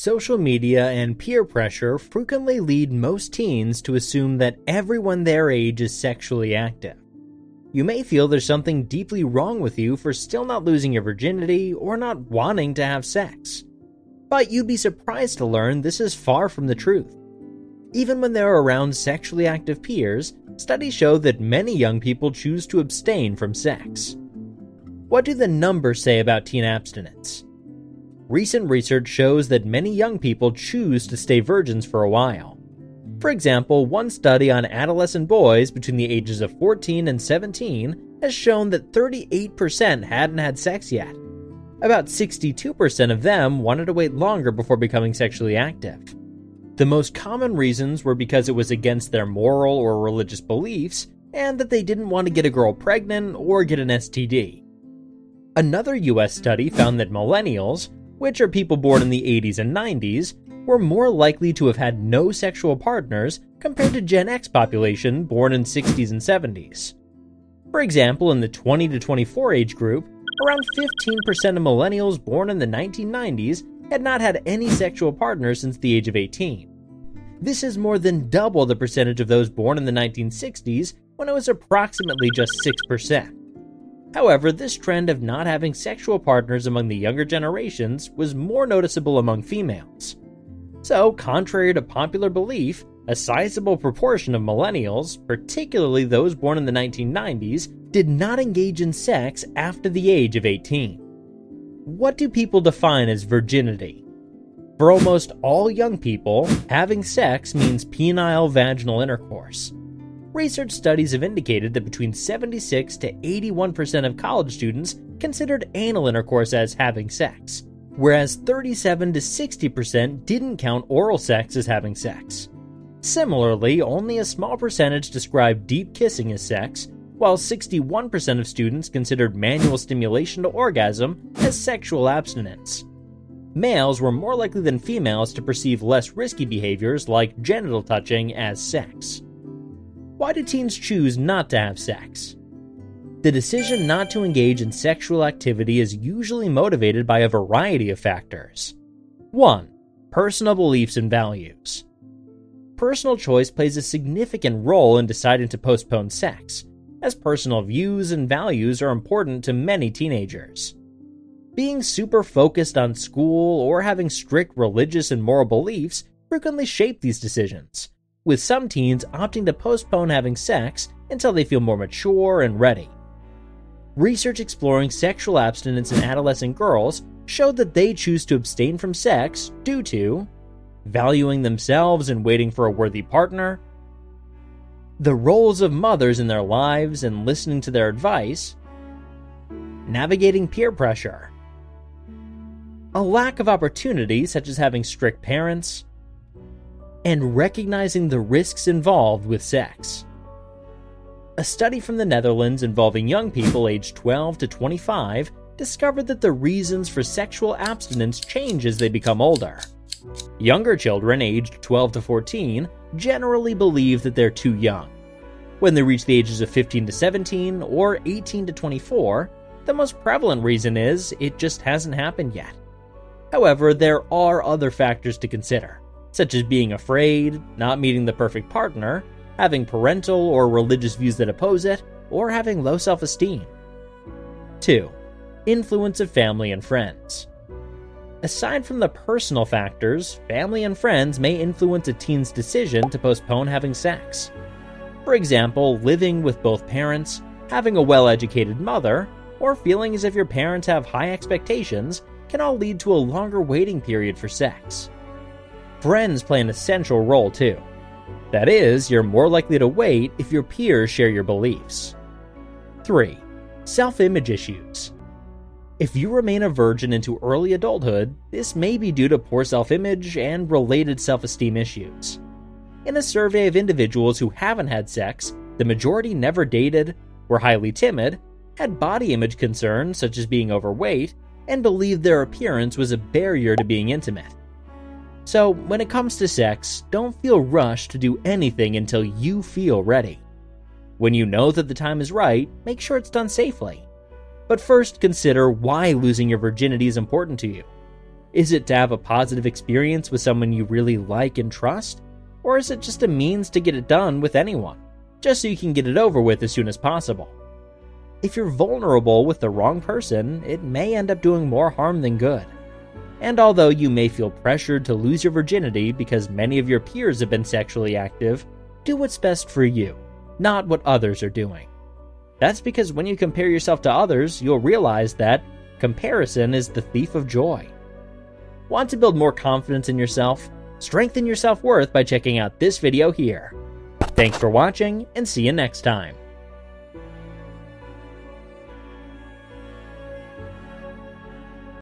Social media and peer pressure frequently lead most teens to assume that everyone their age is sexually active. You may feel there's something deeply wrong with you for still not losing your virginity or not wanting to have sex. But you'd be surprised to learn this is far from the truth. Even when they're around sexually active peers, studies show that many young people choose to abstain from sex. What do the numbers say about teen abstinence? Recent research shows that many young people choose to stay virgins for a while. For example, one study on adolescent boys between the ages of 14 and 17 has shown that 38% hadn't had sex yet. About 62% of them wanted to wait longer before becoming sexually active. The most common reasons were because it was against their moral or religious beliefs, and that they didn't want to get a girl pregnant or get an STD. Another US study found that millennials, which are people born in the 80s and 90s, were more likely to have had no sexual partners compared to Gen X population born in 60s and 70s. For example, in the 20 to 24 age group, around 15% of millennials born in the 1990s had not had any sexual partners since the age of 18. This is more than double the percentage of those born in the 1960s when it was approximately just 6%. However, this trend of not having sexual partners among the younger generations was more noticeable among females. So, contrary to popular belief, a sizable proportion of millennials, particularly those born in the 1990s, did not engage in sex after the age of 18. What do people define as virginity? For almost all young people, having sex means penile vaginal intercourse. Research studies have indicated that between 76 to 81% of college students considered anal intercourse as having sex, whereas 37 to 60% didn't count oral sex as having sex. Similarly, only a small percentage described deep kissing as sex, while 61% of students considered manual stimulation to orgasm as sexual abstinence. Males were more likely than females to perceive less risky behaviors like genital touching as sex. Why do teens choose not to have sex? The decision not to engage in sexual activity is usually motivated by a variety of factors. 1. Personal beliefs and values. Personal choice plays a significant role in deciding to postpone sex, as personal views and values are important to many teenagers. Being super focused on school or having strict religious and moral beliefs frequently shape these decisions, with some teens opting to postpone having sex until they feel more mature and ready. Research exploring sexual abstinence in adolescent girls showed that they choose to abstain from sex due to valuing themselves and waiting for a worthy partner, the roles of mothers in their lives and listening to their advice, navigating peer pressure, a lack of opportunity, such as having strict parents, and recognizing the risks involved with sex. A study from the Netherlands involving young people aged 12 to 25 discovered that the reasons for sexual abstinence change as they become older. Younger children aged 12 to 14 generally believe that they're too young. When they reach the ages of 15 to 17 or 18 to 24, the most prevalent reason is it just hasn't happened yet. However, there are other factors to consider, such as being afraid, not meeting the perfect partner, having parental or religious views that oppose it, or having low self esteem. 2. Influence of family and friends. Aside from the personal factors, family and friends may influence a teen's decision to postpone having sex. For example, living with both parents, having a well educated mother, or feeling as if your parents have high expectations can all lead to a longer waiting period for sex. Friends play an essential role too. That is, you're more likely to wait if your peers share your beliefs. 3. Self image issues. If you remain a virgin into early adulthood, this may be due to poor self image and related self esteem issues. In a survey of individuals who haven't had sex, the majority never dated, were highly timid, had body image concerns such as being overweight, and believed their appearance was a barrier to being intimate. So, when it comes to sex, don't feel rushed to do anything until you feel ready. When you know that the time is right, make sure it's done safely. But first, consider why losing your virginity is important to you. Is it to have a positive experience with someone you really like and trust? Or is it just a means to get it done with anyone, just so you can get it over with as soon as possible? If you're vulnerable with the wrong person, it may end up doing more harm than good. And although you may feel pressured to lose your virginity because many of your peers have been sexually active, do what's best for you, not what others are doing. That's because when you compare yourself to others, you'll realize that comparison is the thief of joy. Want to build more confidence in yourself? Strengthen your self worth by checking out this video here. Thanks for watching, and see you next time.